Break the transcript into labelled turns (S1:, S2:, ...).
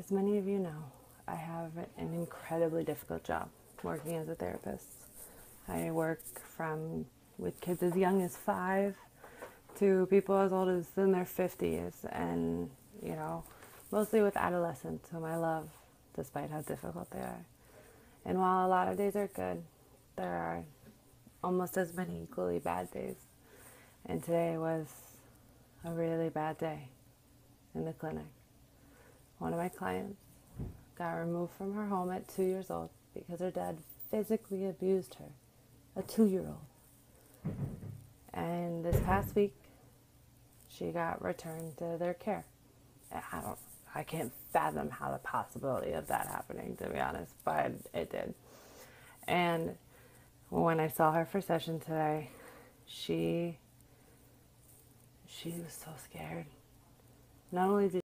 S1: As many of you know, I have an incredibly difficult job working as a therapist. I work from with kids as young as five to people as old as in their 50s, and you know, mostly with adolescents whom I love despite how difficult they are. And while a lot of days are good, there are almost as many equally bad days. And today was a really bad day in the clinic. One of my clients got removed from her home at two years old because her dad physically abused her, a two year old. And this past week, she got returned to their care. I don't, I can't fathom how the possibility of that happening, to be honest, but it did. And when I saw her for session today, she she was so scared. Not only did